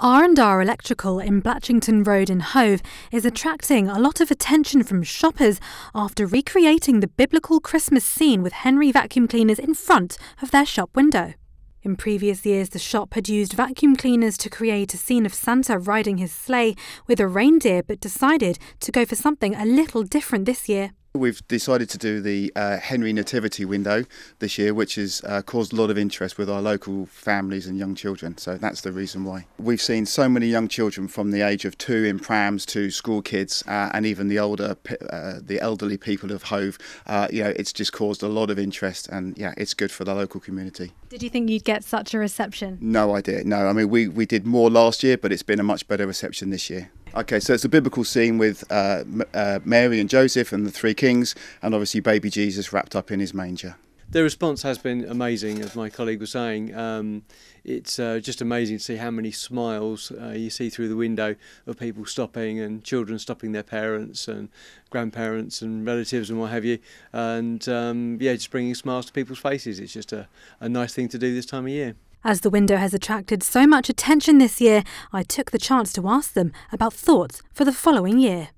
R&R Electrical in Blatchington Road in Hove is attracting a lot of attention from shoppers after recreating the biblical Christmas scene with Henry vacuum cleaners in front of their shop window. In previous years, the shop had used vacuum cleaners to create a scene of Santa riding his sleigh with a reindeer, but decided to go for something a little different this year. We've decided to do the uh, Henry Nativity window this year, which has uh, caused a lot of interest with our local families and young children. So that's the reason why. We've seen so many young children from the age of two in prams to school kids, uh, and even the older, uh, the elderly people of Hove. Uh, you know, it's just caused a lot of interest, and yeah, it's good for the local community. Did you think you'd get such a reception? No idea. No, I mean we we did more last year, but it's been a much better reception this year. Okay, so it's a biblical scene with uh, uh, Mary and Joseph and the three kings, and obviously baby Jesus wrapped up in his manger. The response has been amazing, as my colleague was saying. Um, it's uh, just amazing to see how many smiles uh, you see through the window of people stopping and children stopping their parents and grandparents and relatives and what have you. And um, yeah, just bringing smiles to people's faces. It's just a, a nice thing to do this time of year. As the window has attracted so much attention this year, I took the chance to ask them about thoughts for the following year.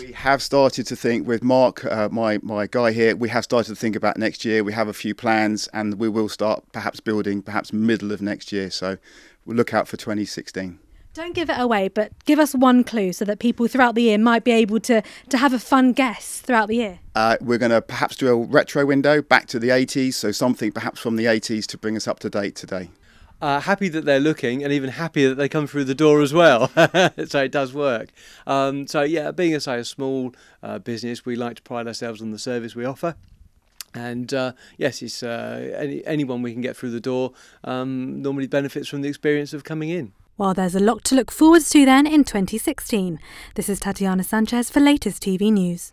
We have started to think with Mark, uh, my my guy here. We have started to think about next year. We have a few plans, and we will start perhaps building perhaps middle of next year. So we'll look out for 2016. Don't give it away, but give us one clue so that people throughout the year might be able to, to have a fun guess throughout the year. Uh, we're going to perhaps do a retro window back to the 80s, so something perhaps from the 80s to bring us up to date today. Uh, happy that they're looking and even happier that they come through the door as well. so it does work. Um, so, yeah, being a, say, a small uh, business, we like to pride ourselves on the service we offer. And uh, yes, it's uh, any, anyone we can get through the door um, normally benefits from the experience of coming in. Well, there's a lot to look forward to then in 2016. This is Tatiana Sanchez for latest TV news.